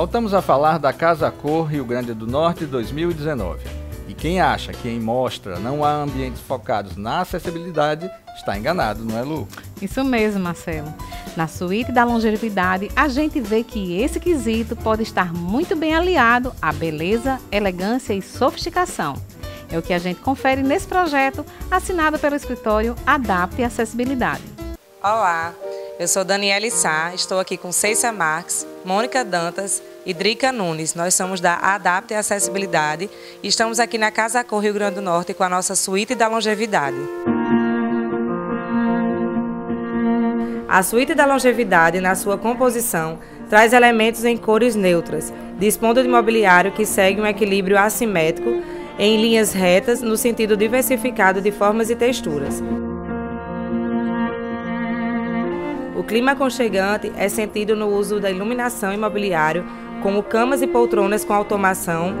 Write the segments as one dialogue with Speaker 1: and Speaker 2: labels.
Speaker 1: Voltamos a falar da Casa Cor Rio Grande do Norte 2019. E quem acha que em mostra não há ambientes focados na acessibilidade está enganado, não é, Lu?
Speaker 2: Isso mesmo, Marcelo. Na suíte da longevidade, a gente vê que esse quesito pode estar muito bem aliado à beleza, elegância e sofisticação. É o que a gente confere nesse projeto assinado pelo escritório Adapte Acessibilidade.
Speaker 3: Olá, eu sou Daniela Sá, estou aqui com Ceicia Marques, Mônica Dantas e Drica Nunes. Nós somos da Adapte Acessibilidade e estamos aqui na Casa Cor Rio Grande do Norte com a nossa suíte da longevidade. A suíte da longevidade, na sua composição, traz elementos em cores neutras, dispondo de mobiliário que segue um equilíbrio assimétrico em linhas retas no sentido diversificado de formas e texturas. Clima aconchegante é sentido no uso da iluminação e mobiliário, como camas e poltronas com automação,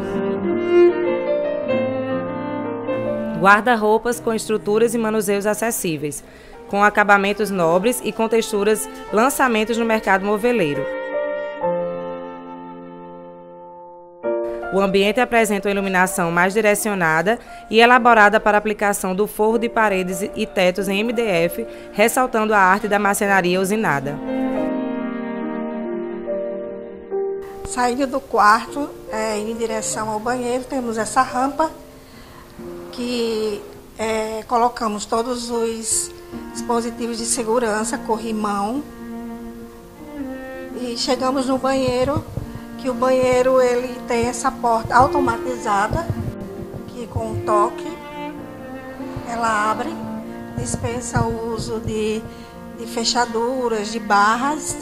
Speaker 3: guarda-roupas com estruturas e manuseios acessíveis, com acabamentos nobres e com texturas lançamentos no mercado moveleiro. O ambiente apresenta uma iluminação mais direcionada e elaborada para aplicação do forro de paredes e tetos em MDF, ressaltando a arte da marcenaria usinada.
Speaker 4: Saindo do quarto, é, em direção ao banheiro, temos essa rampa que é, colocamos todos os dispositivos de segurança, corrimão. E chegamos no banheiro, que o banheiro ele tem essa porta automatizada, que com um toque ela abre, dispensa o uso de, de fechaduras, de barras.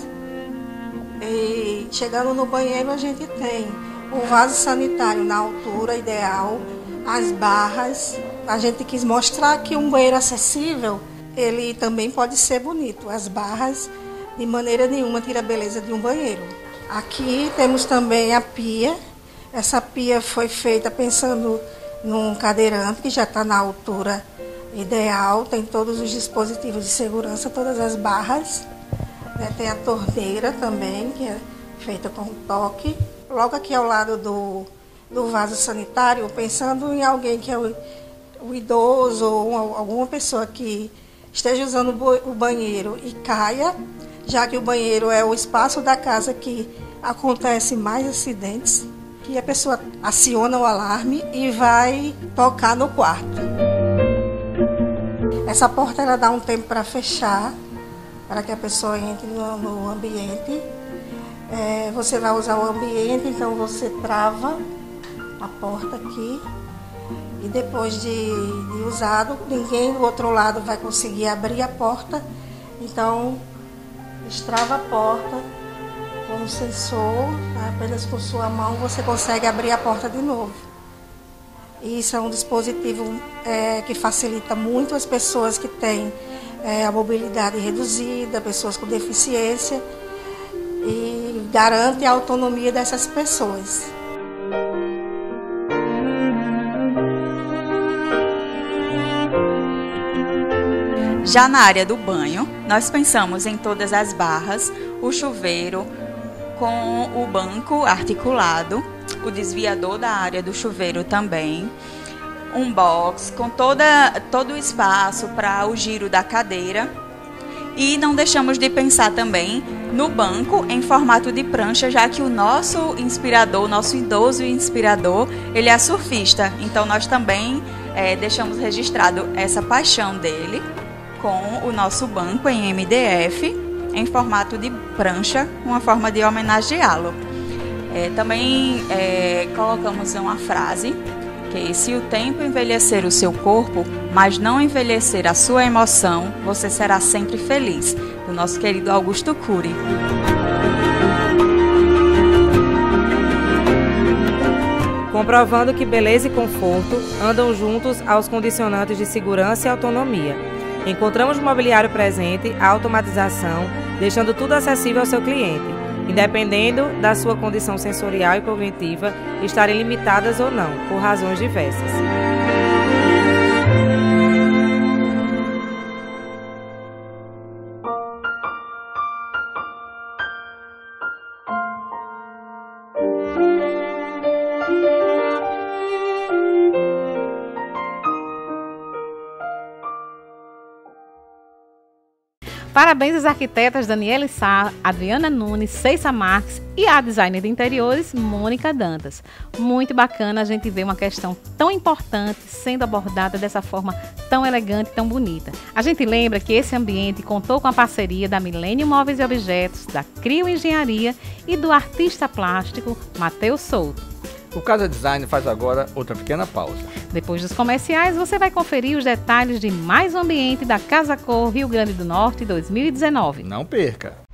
Speaker 4: E chegando no banheiro a gente tem o vaso sanitário na altura ideal, as barras. A gente quis mostrar que um banheiro acessível ele também pode ser bonito. As barras, de maneira nenhuma, tira a beleza de um banheiro. Aqui temos também a pia. Essa pia foi feita pensando num cadeirante que já está na altura ideal, tem todos os dispositivos de segurança, todas as barras. Né? Tem a torneira também, que é feita com toque. Logo aqui ao lado do, do vaso sanitário, pensando em alguém que é o, o idoso ou alguma pessoa que esteja usando o banheiro e caia, já que o banheiro é o espaço da casa que acontece mais acidentes, que a pessoa aciona o alarme e vai tocar no quarto. Essa porta ela dá um tempo para fechar, para que a pessoa entre no, no ambiente. É, você vai usar o ambiente, então você trava a porta aqui e depois de, de usado, ninguém do outro lado vai conseguir abrir a porta. Então, destrava a porta com um sensor, né? apenas com sua mão você consegue abrir a porta de novo. Isso é um dispositivo é, que facilita muito as pessoas que têm é, a mobilidade reduzida, pessoas com deficiência, e garante a autonomia dessas pessoas.
Speaker 5: Já na área do banho, nós pensamos em todas as barras, o chuveiro com o banco articulado, o desviador da área do chuveiro também, um box com toda, todo o espaço para o giro da cadeira. E não deixamos de pensar também no banco em formato de prancha, já que o nosso inspirador, o nosso idoso inspirador, ele é surfista. Então nós também é, deixamos registrado essa paixão dele com o nosso banco em MDF, em formato de prancha, uma forma de homenageá-lo. É, também é, colocamos uma frase que se o tempo envelhecer o seu corpo, mas não envelhecer a sua emoção, você será sempre feliz. Do nosso querido Augusto Cury.
Speaker 3: Comprovando que beleza e conforto andam juntos aos condicionantes de segurança e autonomia. Encontramos mobiliário presente a automatização, deixando tudo acessível ao seu cliente, independendo da sua condição sensorial e cognitiva estarem limitadas ou não, por razões diversas.
Speaker 2: Parabéns às arquitetas Daniela Sá, Adriana Nunes, Ceissa Marques e a designer de interiores, Mônica Dantas. Muito bacana a gente ver uma questão tão importante sendo abordada dessa forma tão elegante e tão bonita. A gente lembra que esse ambiente contou com a parceria da Milênio Móveis e Objetos, da Crio Engenharia e do artista plástico Matheus Souto.
Speaker 1: O Casa Design faz agora outra pequena pausa.
Speaker 2: Depois dos comerciais, você vai conferir os detalhes de mais um ambiente da Casa Cor Rio Grande do Norte 2019.
Speaker 1: Não perca!